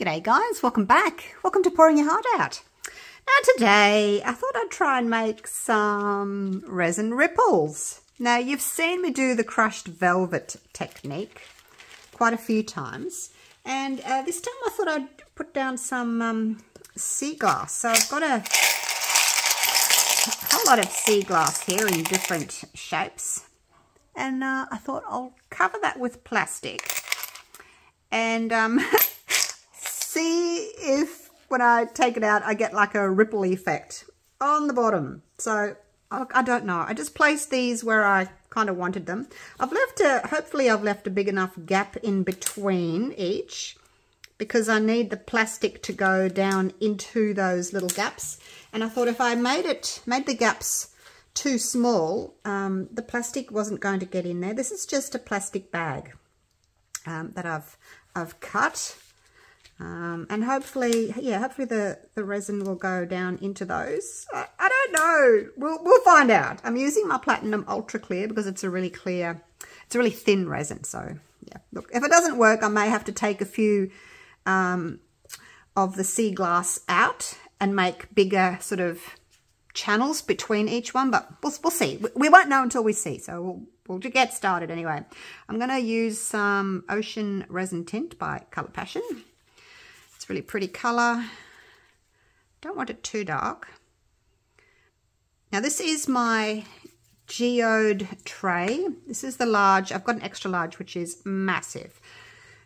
G'day guys, welcome back. Welcome to Pouring Your Heart Out. Now today, I thought I'd try and make some resin ripples. Now you've seen me do the crushed velvet technique quite a few times. And uh, this time I thought I'd put down some um, sea glass. So I've got a whole lot of sea glass here in different shapes. And uh, I thought I'll cover that with plastic. And um, see if when I take it out, I get like a ripple effect on the bottom. So I don't know. I just placed these where I kind of wanted them. I've left a, hopefully I've left a big enough gap in between each because I need the plastic to go down into those little gaps. And I thought if I made it, made the gaps too small, um, the plastic wasn't going to get in there. This is just a plastic bag um, that I've, I've cut um, and hopefully, yeah, hopefully the, the resin will go down into those. I, I, don't know. We'll, we'll find out. I'm using my Platinum Ultra Clear because it's a really clear, it's a really thin resin. So, yeah, look, if it doesn't work, I may have to take a few um, of the sea glass out and make bigger sort of channels between each one, but we'll, we'll see. We, we won't know until we see, so we'll, we'll get started anyway. I'm going to use some Ocean Resin Tint by Colour Passion really pretty colour. Don't want it too dark. Now this is my geode tray. This is the large. I've got an extra large which is massive.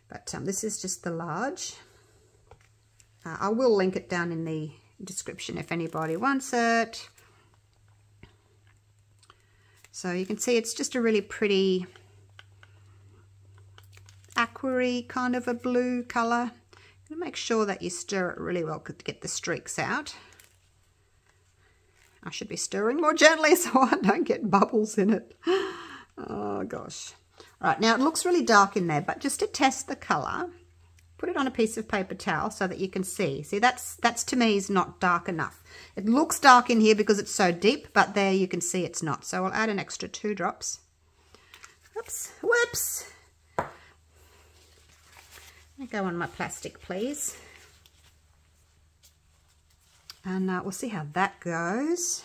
But um, this is just the large. Uh, I will link it down in the description if anybody wants it. So you can see it's just a really pretty aquary kind of a blue colour make sure that you stir it really well to get the streaks out. I should be stirring more gently so I don't get bubbles in it. Oh gosh. All right, now it looks really dark in there, but just to test the colour, put it on a piece of paper towel so that you can see. See, that's that's to me is not dark enough. It looks dark in here because it's so deep, but there you can see it's not. So I'll add an extra two drops. Oops, whoops. Go on my plastic, please. And uh, we'll see how that goes.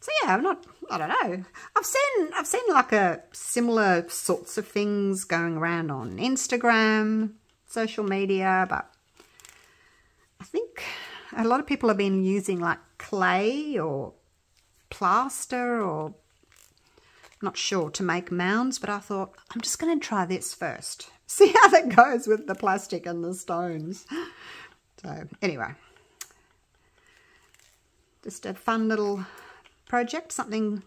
So yeah, I'm not, I don't know. I've seen, I've seen like a similar sorts of things going around on Instagram, social media, but I think a lot of people have been using like clay or plaster or not sure to make mounds, but I thought I'm just going to try this first see how that goes with the plastic and the stones. So anyway, just a fun little project, something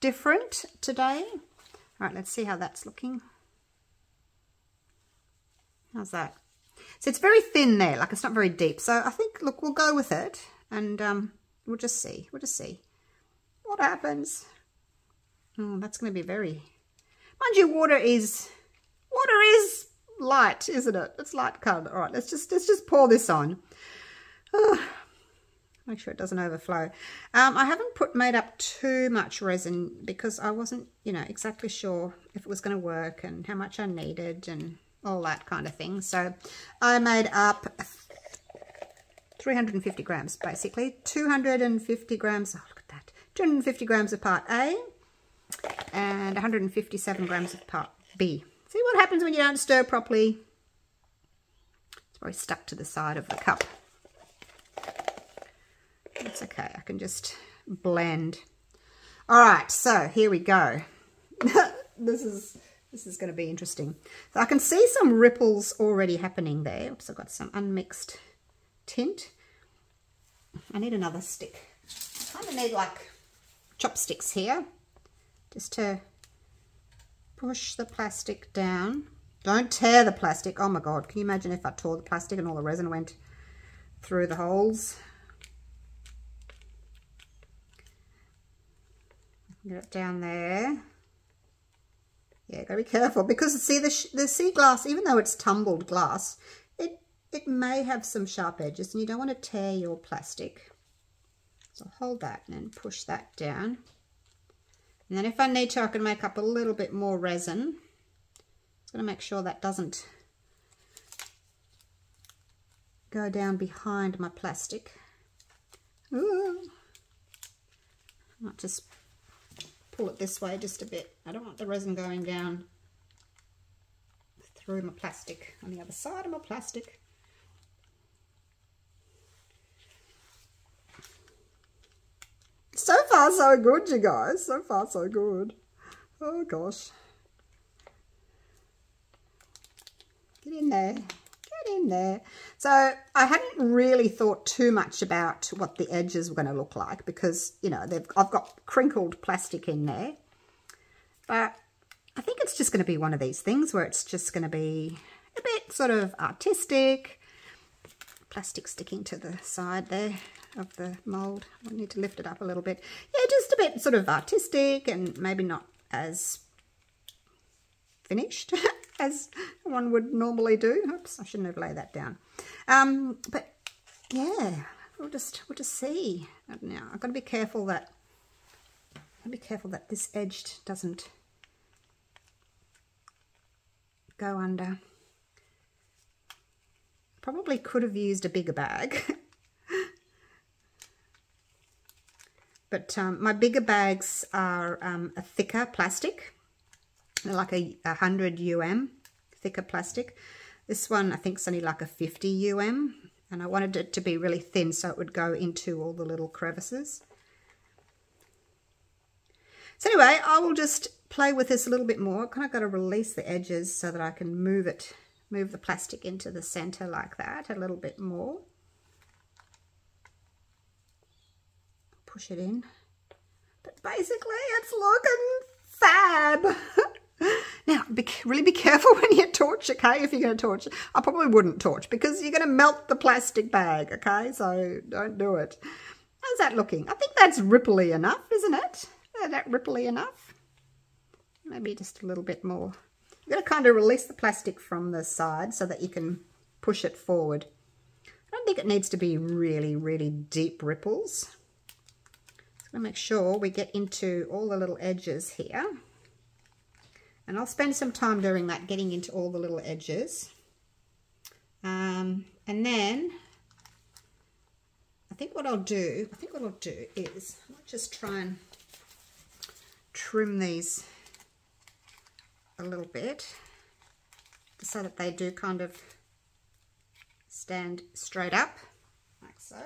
different today. All right, let's see how that's looking. How's that? So it's very thin there, like it's not very deep. So I think, look, we'll go with it and um, we'll just see. We'll just see what happens. Oh, that's going to be very... Mind you, water is Water is light, isn't it? It's light coloured. All right, let's just let's just pour this on. Oh, make sure it doesn't overflow. Um, I haven't put made up too much resin because I wasn't, you know, exactly sure if it was going to work and how much I needed and all that kind of thing. So I made up 350 grams, basically. 250 grams, oh, look at that. 250 grams of part A and 157 grams of part B. See what happens when you don't stir properly? It's probably stuck to the side of the cup. That's okay. I can just blend. All right, so here we go. this is this is going to be interesting. So I can see some ripples already happening there. Oops, I've got some unmixed tint. I need another stick. I kind of need like chopsticks here just to push the plastic down. Don't tear the plastic. Oh my God, can you imagine if I tore the plastic and all the resin went through the holes? Get it down there. Yeah, gotta be careful because see the, the sea glass, even though it's tumbled glass, it, it may have some sharp edges and you don't want to tear your plastic. So hold that and then push that down. And then if I need to, I can make up a little bit more resin. I'm just going to make sure that doesn't go down behind my plastic. Ooh. I might just pull it this way just a bit. I don't want the resin going down through my plastic on the other side of my plastic. So far so good you guys, so far so good. Oh gosh. Get in there Get in there. So I hadn't really thought too much about what the edges were going to look like because, you know, I've got crinkled plastic in there. But I think it's just going to be one of these things where it's just going to be a bit sort of artistic. Plastic sticking to the side there of the mould. I need to lift it up a little bit. Yeah, just a bit sort of artistic and maybe not as finished as one would normally do. Oops, I shouldn't have laid that down. Um, but yeah, we'll just we'll just see. Now I've got to be careful that I'll be careful that this edge doesn't go under. Probably could have used a bigger bag. but um, my bigger bags are um, a thicker plastic like a, a 100 UM, thicker plastic. This one I think is only like a 50 UM and I wanted it to be really thin so it would go into all the little crevices. So anyway, I will just play with this a little bit more. Kind of got to release the edges so that I can move it, move the plastic into the center like that a little bit more. Push it in. But basically it's looking fab. Now, be, really be careful when you torch, okay, if you're going to torch. I probably wouldn't torch because you're going to melt the plastic bag, okay? So don't do it. How's that looking? I think that's ripply enough, isn't it? Is that ripply enough? Maybe just a little bit more. You've going to kind of release the plastic from the side so that you can push it forward. I don't think it needs to be really, really deep ripples. Just going to make sure we get into all the little edges here. And I'll spend some time doing that, getting into all the little edges. Um, and then, I think what I'll do, I think what I'll do is, I'll just try and trim these a little bit, so that they do kind of stand straight up, like so.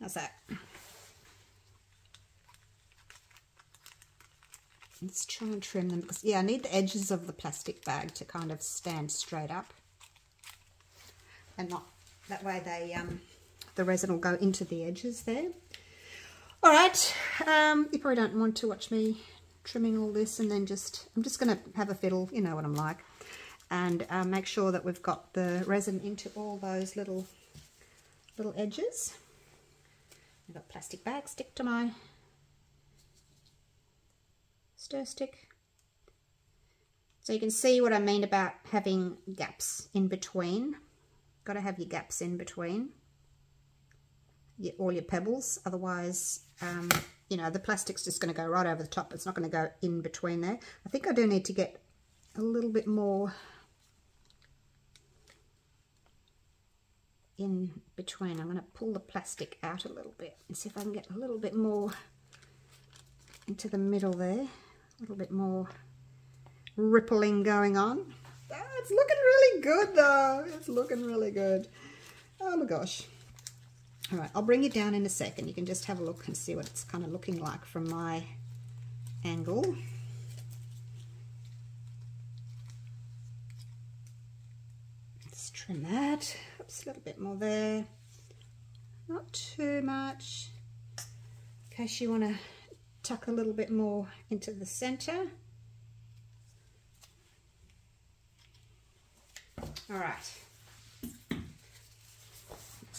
How's that? Let's try and trim them because, yeah, I need the edges of the plastic bag to kind of stand straight up and not, that way they, um, the resin will go into the edges there. All right, um, you probably don't want to watch me trimming all this and then just, I'm just going to have a fiddle, you know what I'm like, and uh, make sure that we've got the resin into all those little, little edges. I've got plastic bag stick to my stir stick. So you can see what I mean about having gaps in between. Got to have your gaps in between your, all your pebbles. Otherwise, um, you know, the plastic's just going to go right over the top. It's not going to go in between there. I think I do need to get a little bit more in between. I'm going to pull the plastic out a little bit and see if I can get a little bit more into the middle there a little bit more rippling going on. Oh, it's looking really good though. It's looking really good. Oh my gosh. All right, I'll bring you down in a second. You can just have a look and see what it's kind of looking like from my angle. Let's trim that. Oops, a little bit more there. Not too much. In case you want to tuck a little bit more into the center. All right.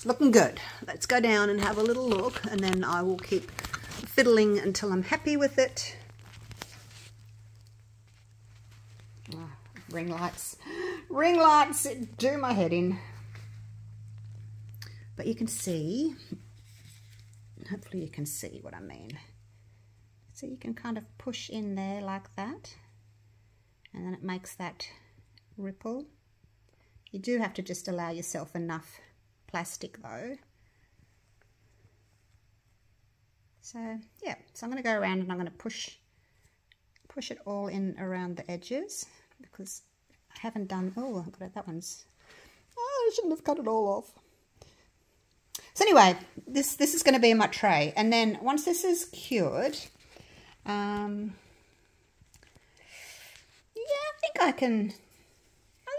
It's looking good. Let's go down and have a little look and then I will keep fiddling until I'm happy with it. Oh, ring lights. Ring lights do my head in. But you can see, hopefully you can see what I mean. So you can kind of push in there like that and then it makes that ripple. You do have to just allow yourself enough plastic though. So yeah, so I'm going to go around and I'm going to push push it all in around the edges because I haven't done, oh, that one's, oh, I shouldn't have cut it all off. So anyway, this, this is going to be in my tray. And then once this is cured, um, yeah, I think I can,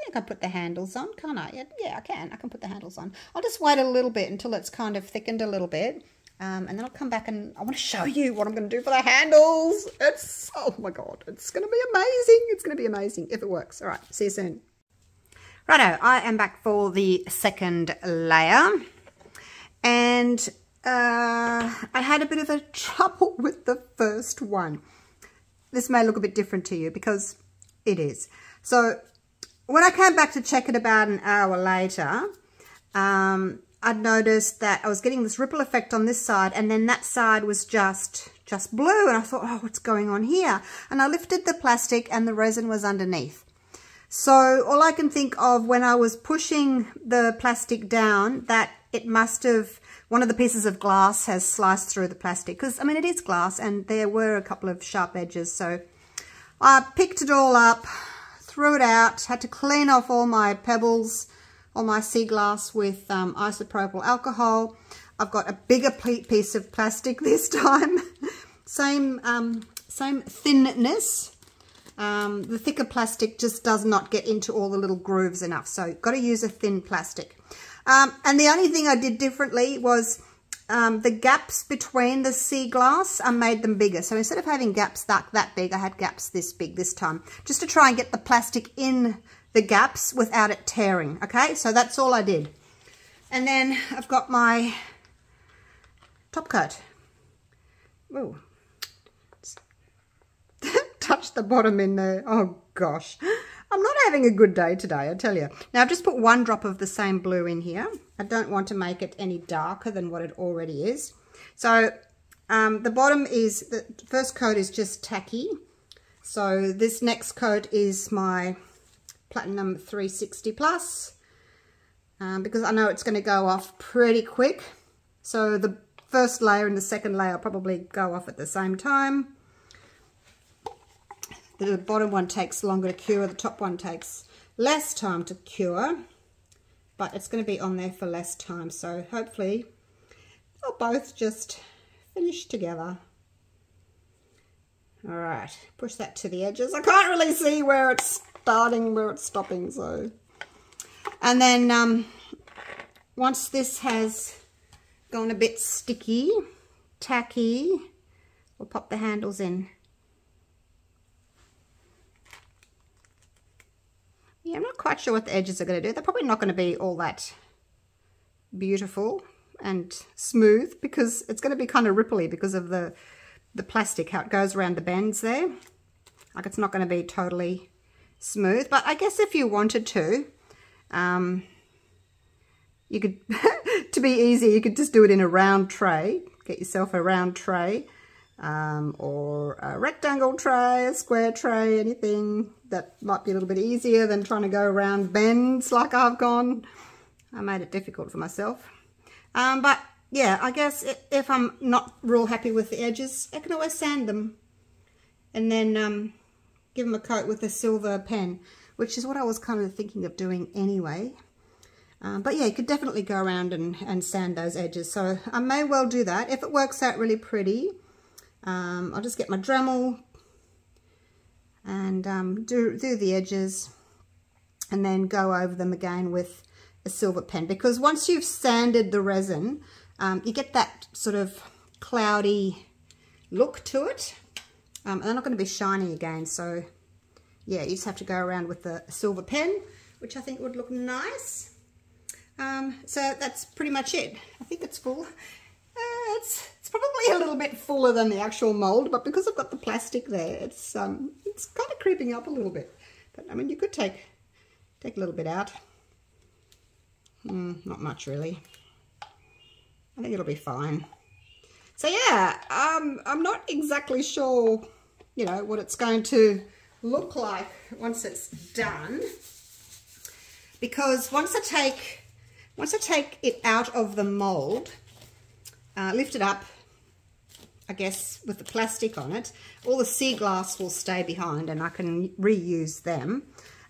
think I can put the handles on, can't I? Yeah, yeah, I can. I can put the handles on. I'll just wait a little bit until it's kind of thickened a little bit. Um, and then I'll come back and I want to show you what I'm going to do for the handles. It's, oh my God, it's going to be amazing. It's going to be amazing if it works. All right, see you soon. Righto, I am back for the second layer. And uh, I had a bit of a trouble with the first one. This may look a bit different to you because it is. So when I came back to check it about an hour later, um, I'd noticed that I was getting this ripple effect on this side and then that side was just just blue and I thought, oh, what's going on here? And I lifted the plastic and the resin was underneath. So all I can think of when I was pushing the plastic down that it must have, one of the pieces of glass has sliced through the plastic because, I mean, it is glass and there were a couple of sharp edges. So I picked it all up, threw it out, had to clean off all my pebbles, all my sea glass with um, isopropyl alcohol. I've got a bigger piece of plastic this time. same, um, same thinness. Um, the thicker plastic just does not get into all the little grooves enough. So got to use a thin plastic. Um, and the only thing I did differently was um, the gaps between the sea glass, I made them bigger. So instead of having gaps that, that big, I had gaps this big this time. Just to try and get the plastic in the gaps without it tearing. Okay, so that's all I did. And then I've got my top coat. Ooh. Touch the bottom in there. Oh gosh. I'm not having a good day today, I tell you. Now, I've just put one drop of the same blue in here. I don't want to make it any darker than what it already is. So, um, the bottom is, the first coat is just tacky. So, this next coat is my Platinum 360 Plus um, because I know it's going to go off pretty quick. So the first layer and the second layer probably go off at the same time. The bottom one takes longer to cure, the top one takes less time to cure, but it's going to be on there for less time. So hopefully they'll both just finish together. All right, push that to the edges. I can't really see where it's starting where it's stopping. So, and then um, once this has gone a bit sticky, tacky, we'll pop the handles in. Yeah, I'm not quite sure what the edges are going to do. They're probably not going to be all that beautiful and smooth because it's going to be kind of ripply because of the the plastic, how it goes around the bends there. Like it's not going to be totally smooth. But I guess if you wanted to, um, you could, to be easy, you could just do it in a round tray. Get yourself a round tray um, or a rectangle tray, a square tray, anything that might be a little bit easier than trying to go around bends like I've gone. I made it difficult for myself. Um, but yeah, I guess if I'm not real happy with the edges, I can always sand them. And then um, give them a coat with a silver pen, which is what I was kind of thinking of doing anyway. Um, but yeah, you could definitely go around and, and sand those edges. So I may well do that. If it works out really pretty, um, I'll just get my Dremel and um, do, do the edges and then go over them again with a silver pen. Because once you've sanded the resin, um, you get that sort of cloudy look to it. Um, and they're not going to be shiny again, so yeah, you just have to go around with the silver pen, which I think would look nice. Um, so that's pretty much it. I think it's full. Uh, it's, probably a little bit fuller than the actual mold, but because I've got the plastic there, it's um, it's kind of creeping up a little bit. But I mean, you could take take a little bit out. Mm, not much really. I think it'll be fine. So yeah, um, I'm not exactly sure, you know, what it's going to look like once it's done. Because once I take once I take it out of the mold, uh, lift it up, I guess, with the plastic on it, all the sea glass will stay behind and I can reuse them.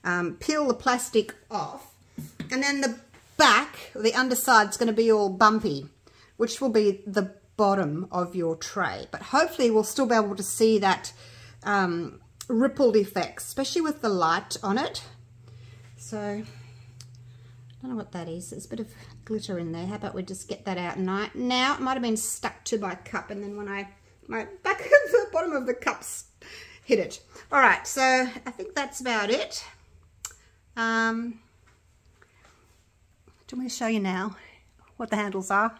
Um, peel the plastic off and then the back, the underside is going to be all bumpy, which will be the bottom of your tray. But hopefully we'll still be able to see that um, rippled effect, especially with the light on it. So, I don't know what that is. It's a bit of glitter in there. How about we just get that out now? Now, it might have been stuck to my cup, and then when I, my back of the bottom of the cups hit it. All right, so I think that's about it. Um, do you want me to show you now what the handles are?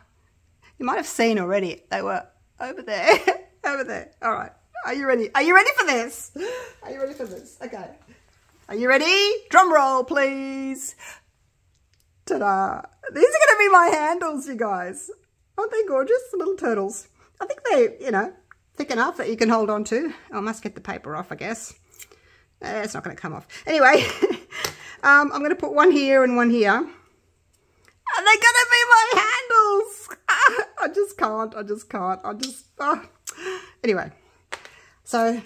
You might have seen already. They were over there, over there. All right. Are you ready? Are you ready for this? Are you ready for this? Okay. Are you ready? Drum roll, please. Ta-da. These are going to be my handles, you guys. Aren't they gorgeous? Little turtles. I think they, you know, thick enough that you can hold on to. I must get the paper off, I guess. Eh, it's not going to come off. Anyway, um, I'm going to put one here and one here. And they're going to be my handles. I just can't. I just can't. I just... Oh. Anyway. So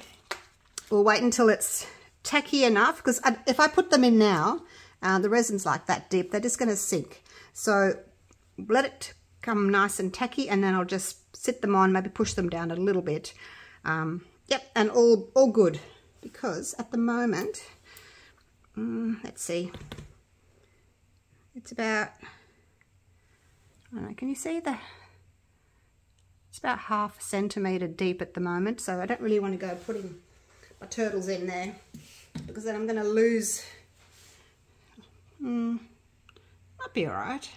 we'll wait until it's tacky enough because if I put them in now, uh, the resin's like that deep, they're just going to sink. So let it come nice and tacky and then I'll just sit them on, maybe push them down a little bit. Um, yep, and all, all good because at the moment, um, let's see, it's about, I don't know, can you see the it's about half a centimetre deep at the moment, so I don't really want to go putting my turtles in there because then I'm going to lose... Hmm, might be alright.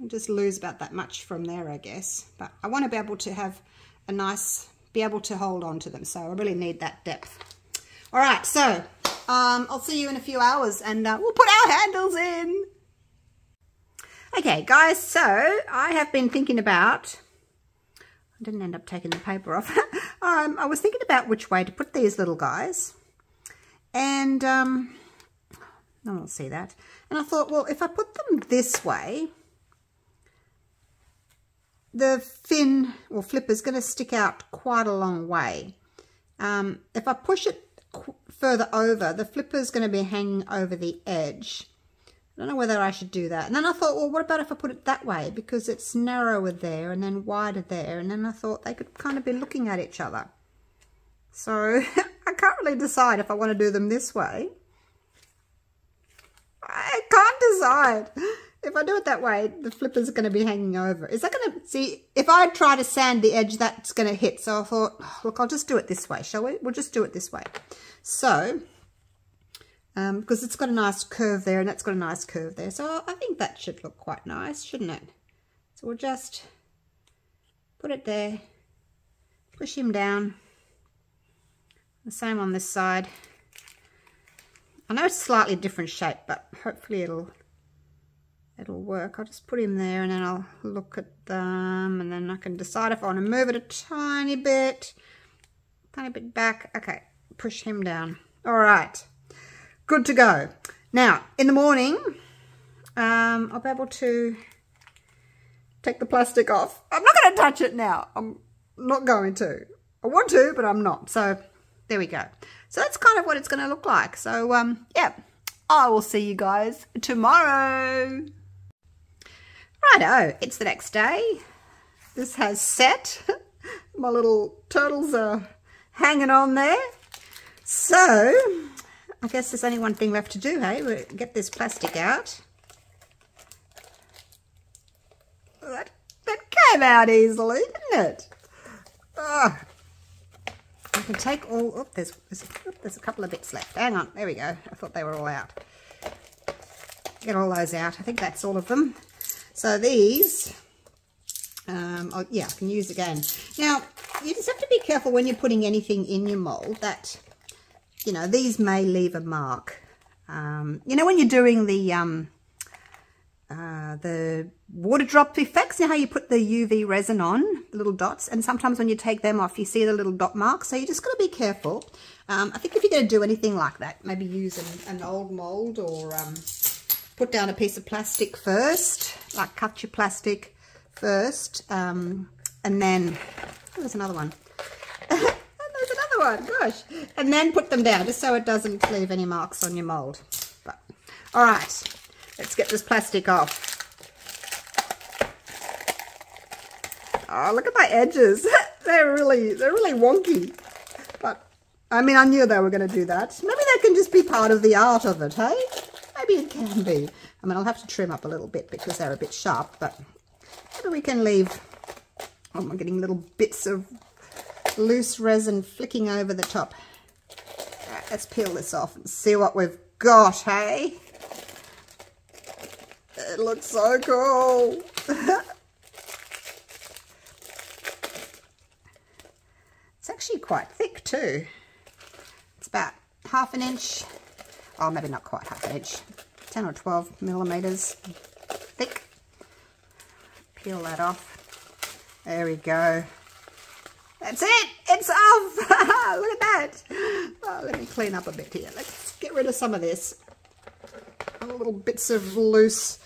I'll just lose about that much from there, I guess. But I want to be able to have a nice... be able to hold on to them, so I really need that depth. Alright, so um, I'll see you in a few hours and uh, we'll put our handles in. Okay, guys, so I have been thinking about I didn't end up taking the paper off. um, I was thinking about which way to put these little guys. And um, one will see that. And I thought, well, if I put them this way, the fin or flipper is going to stick out quite a long way. Um, if I push it further over, the flipper is going to be hanging over the edge. I don't know whether I should do that. And then I thought, well, what about if I put it that way? Because it's narrower there and then wider there. And then I thought they could kind of be looking at each other. So I can't really decide if I want to do them this way. I can't. If I do it that way, the flipper's are going to be hanging over. Is that going to, see, if I try to sand the edge, that's going to hit. So I thought, oh, look, I'll just do it this way, shall we? We'll just do it this way. So um, because it's got a nice curve there and that's got a nice curve there. So I think that should look quite nice, shouldn't it? So we'll just put it there, push him down. The same on this side. I know it's slightly different shape, but hopefully it'll it'll work. I'll just put him there and then I'll look at them and then I can decide if I want to move it a tiny bit, tiny bit back. Okay, push him down. All right good to go. Now, in the morning, um, I'll be able to take the plastic off. I'm not going to touch it now. I'm not going to. I want to, but I'm not. So there we go. So that's kind of what it's going to look like. So, um, yeah, I will see you guys tomorrow. Righto, it's the next day. This has set. My little turtles are hanging on there. So, I guess there's only one thing left to do, hey? we get this plastic out. That, that came out easily, didn't it? Oh. I can take all... Oh, there's, there's, there's a couple of bits left. Hang on. There we go. I thought they were all out. Get all those out. I think that's all of them. So these... Um, oh, yeah, I can use again. Now, you just have to be careful when you're putting anything in your mould that you know, these may leave a mark. Um, you know, when you're doing the um, uh, the water drop effects, you know how you put the UV resin on, the little dots, and sometimes when you take them off, you see the little dot marks. So you just got to be careful. Um, I think if you're going to do anything like that, maybe use an, an old mold or um, put down a piece of plastic first, like cut your plastic first, um, and then, oh, there's another one. there's another one, gosh. And then put them down, just so it doesn't leave any marks on your mould. But, all right, let's get this plastic off. Oh, look at my edges. they're really, they're really wonky. But, I mean, I knew they were going to do that. Maybe that can just be part of the art of it, hey? Maybe it can be. I mean, I'll have to trim up a little bit because they're a bit sharp, but maybe we can leave... Oh, I'm getting little bits of loose resin flicking over the top. Let's peel this off and see what we've got, hey? It looks so cool. It's actually quite thick too. It's about half an inch, oh maybe not quite half an inch, 10 or 12 millimeters thick. Peel that off. There we go. That's it. It's off. Look at that. Oh, let me clean up a bit here. Let's get rid of some of this. Little bits of loose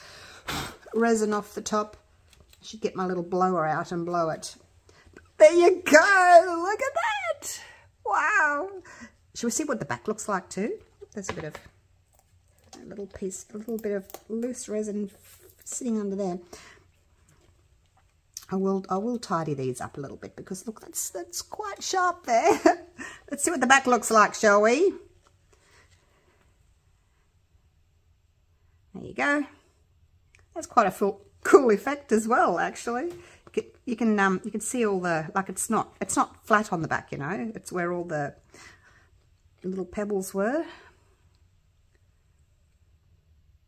resin off the top. I should get my little blower out and blow it. There you go. Look at that. Wow. Should we see what the back looks like too? There's a bit of a little piece, a little bit of loose resin sitting under there. I will I will tidy these up a little bit because look that's that's quite sharp there. Let's see what the back looks like, shall we? There you go. That's quite a cool effect as well, actually you can um you can see all the like it's not it's not flat on the back you know it's where all the little pebbles were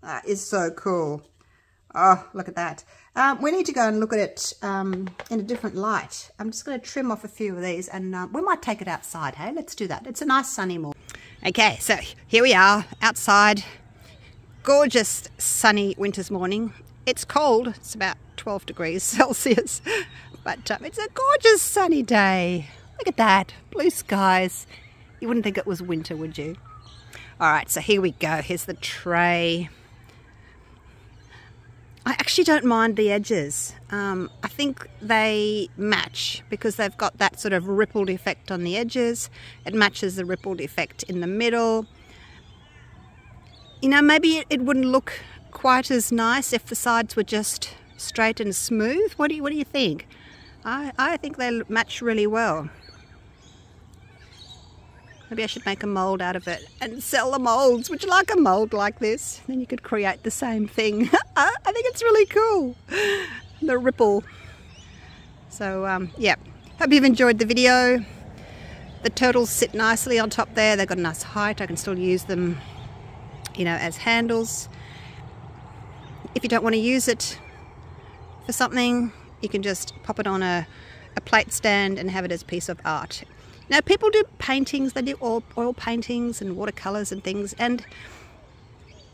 that is so cool oh look at that um, we need to go and look at it um, in a different light I'm just going to trim off a few of these and uh, we might take it outside hey let's do that it's a nice sunny morning okay so here we are outside gorgeous sunny winter's morning it's cold it's about 12 degrees Celsius. But um, it's a gorgeous sunny day. Look at that, blue skies. You wouldn't think it was winter, would you? All right, so here we go. Here's the tray. Actually don't mind the edges. Um, I think they match because they've got that sort of rippled effect on the edges. It matches the rippled effect in the middle. You know, maybe it, it wouldn't look quite as nice if the sides were just straight and smooth. What do you, what do you think? I, I think they match really well. Maybe I should make a mould out of it and sell the moulds. Would you like a mould like this? Then you could create the same thing. I think it's really cool. The ripple. So, um, yeah. Hope you've enjoyed the video. The turtles sit nicely on top there. They've got a nice height. I can still use them, you know, as handles. If you don't want to use it for something, you can just pop it on a, a plate stand and have it as a piece of art. Now people do paintings, they do oil, oil paintings and watercolours and things and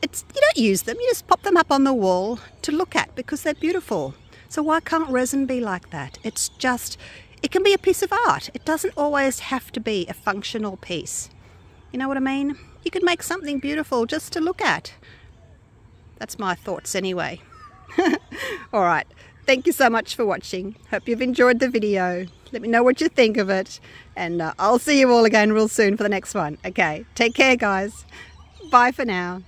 it's you don't use them, you just pop them up on the wall to look at because they're beautiful. So why can't resin be like that? It's just, it can be a piece of art. It doesn't always have to be a functional piece. You know what I mean? You could make something beautiful just to look at. That's my thoughts anyway. All right. Thank you so much for watching. Hope you've enjoyed the video. Let me know what you think of it. And uh, I'll see you all again real soon for the next one. Okay. Take care, guys. Bye for now.